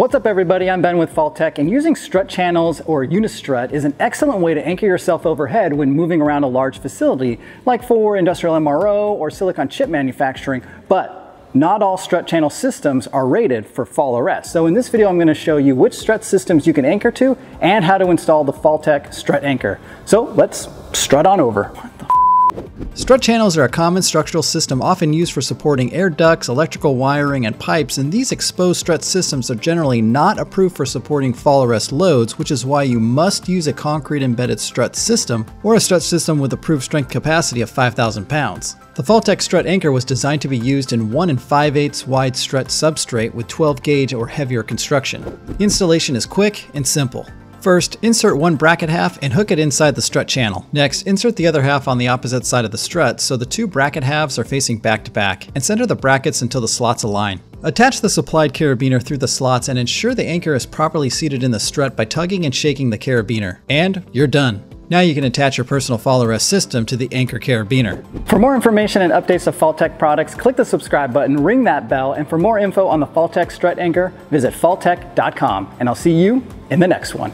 What's up everybody, I'm Ben with FallTech and using strut channels or unistrut is an excellent way to anchor yourself overhead when moving around a large facility like for industrial MRO or silicon chip manufacturing, but not all strut channel systems are rated for fall arrest. So in this video I'm going to show you which strut systems you can anchor to and how to install the FallTech strut anchor. So let's strut on over. Strut channels are a common structural system often used for supporting air ducts, electrical wiring, and pipes, and these exposed strut systems are generally not approved for supporting fall arrest loads, which is why you must use a concrete embedded strut system or a strut system with approved strength capacity of 5,000 pounds. The FallTech strut anchor was designed to be used in 1 and 5 8 wide strut substrate with 12 gauge or heavier construction. Installation is quick and simple. First, insert one bracket half and hook it inside the strut channel. Next, insert the other half on the opposite side of the strut so the two bracket halves are facing back to back, and center the brackets until the slots align. Attach the supplied carabiner through the slots and ensure the anchor is properly seated in the strut by tugging and shaking the carabiner. And you're done. Now you can attach your personal fall arrest system to the Anchor Carabiner. For more information and updates of FallTech products, click the subscribe button, ring that bell, and for more info on the FallTech strut anchor, visit falltech.com. And I'll see you in the next one.